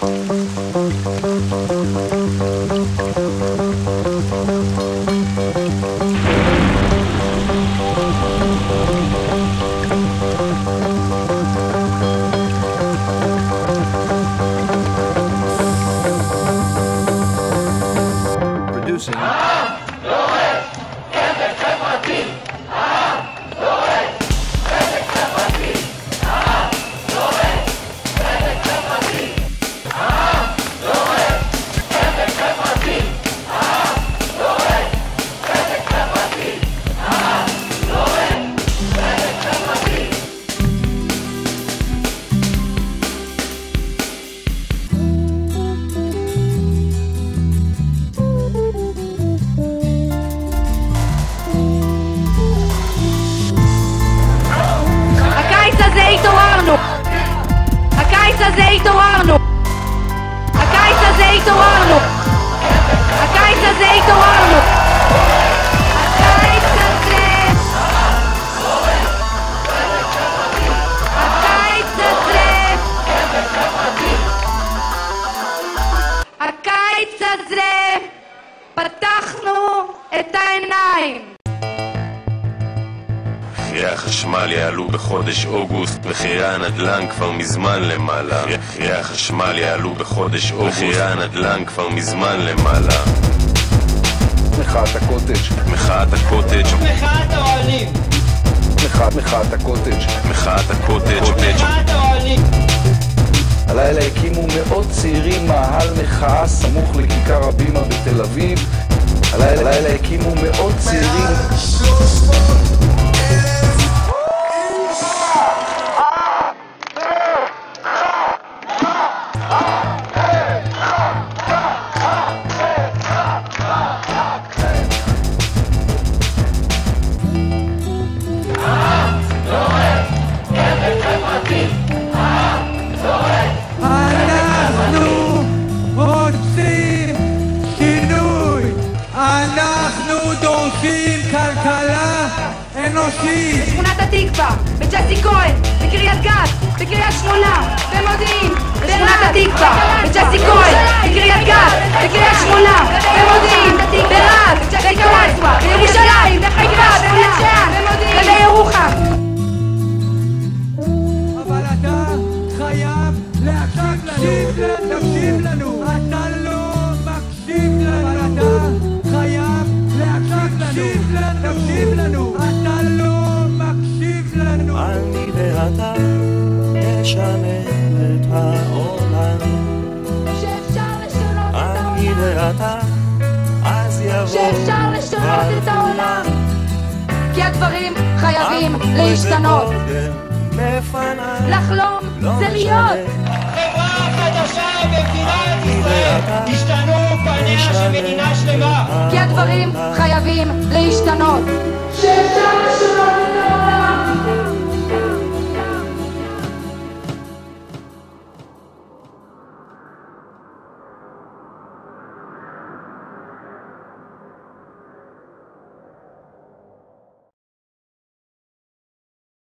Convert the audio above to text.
Música הזה התעוררנו! הקיץ הזה התעוררנו! הקיץ הזה התעוררנו! הקיץ הזה... הקיץ הזה... הקיץ הזה פתחנו את העיניים! מחירי החשמל יעלו בחודש אוגוסט, מחירי הנדל"ן כבר מזמן למעלה. מחירי החשמל יעלו בחודש אוגוסט, מחירי הנדל"ן כבר מזמן למעלה. מחאת הקוטג', מחאת הקוטג', מחאת האוהלים, מחאת הקוטג'. מחאת הקוטג', מחאת האוהלים. הלילה הקימו מאות צעירים מאהל מחאה סמוך לכיכר הבימה בתל אביב. הלילה הלילה הקימו מאות צעירים דורשים כלכלה אנושית. בשכונת התקווה, בג'סי כהן, בקריית גת, בקריית שמונה, במודיעין, בשכונת התקווה, בג'סי כהן, בקריית גת, בקריית שמונה, במודיעין, ברהט, בקלנסווה, בירושלים, בחיפה, בבית שאן, ובירוחם. אבל אתה חייב להקשיב לנו. תקשיב לנו. להקשיב לנו. תקשיב לנו. אתה לא מקשיב לנו. אני ואתה נשנה את העולם. שאפשר לשנות את אני העולם, ואתה, אז יבוא שאפשר לשנות את העולם, כי הדברים חייבים להשתנות. לחלום לא זה. להיות. חברה חדשה במדינת ישראל. השתנו פניה של מדינה שלמה. כי הדברים חייבים להשתנות.